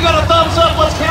we got a thumbs up. Let's count.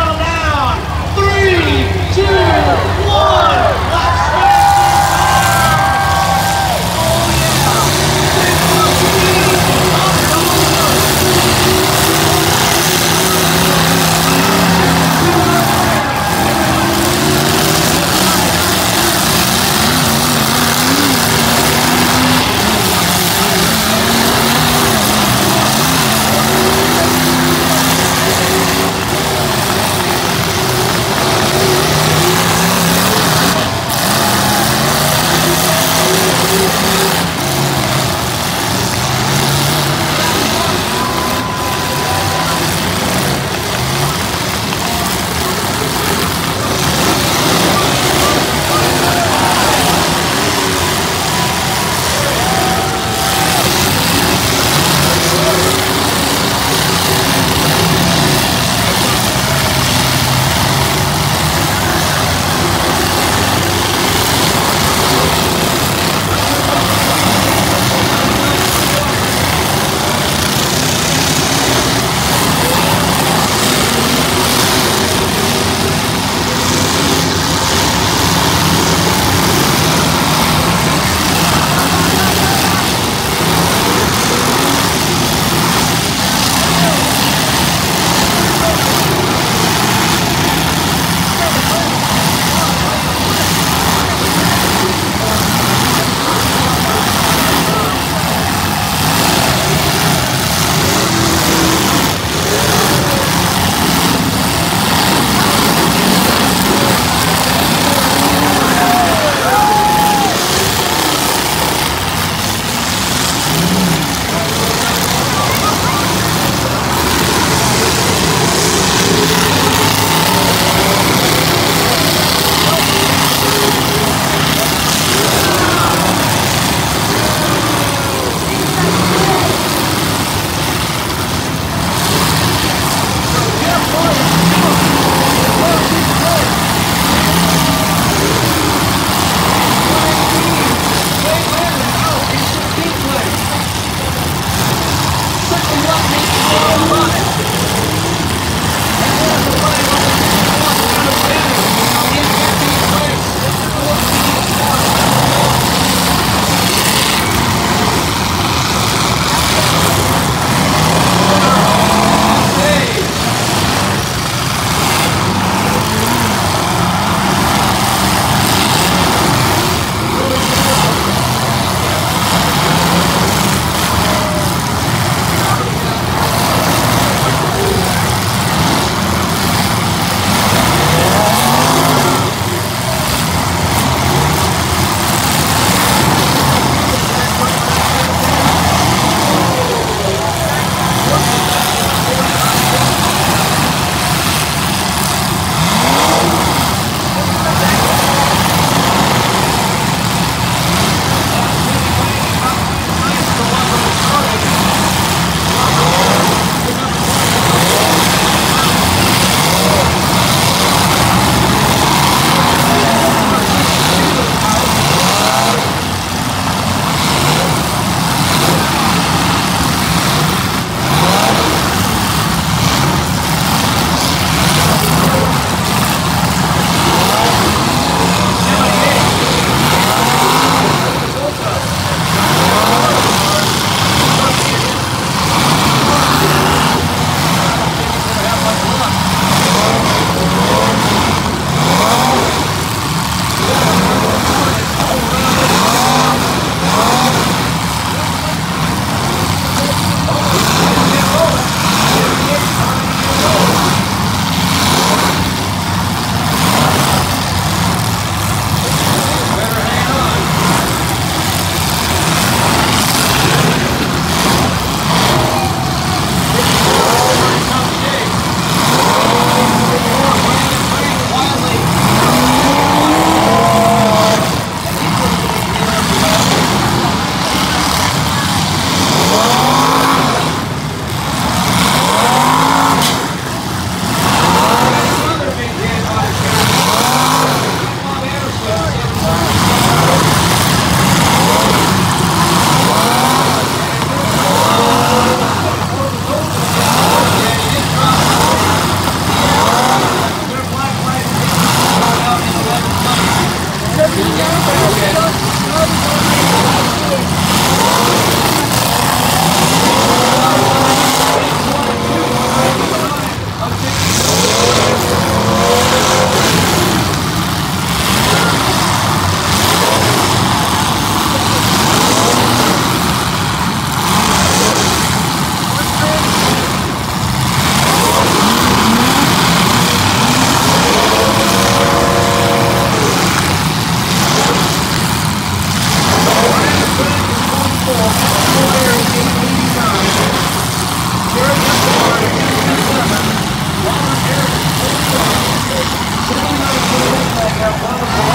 have wonderful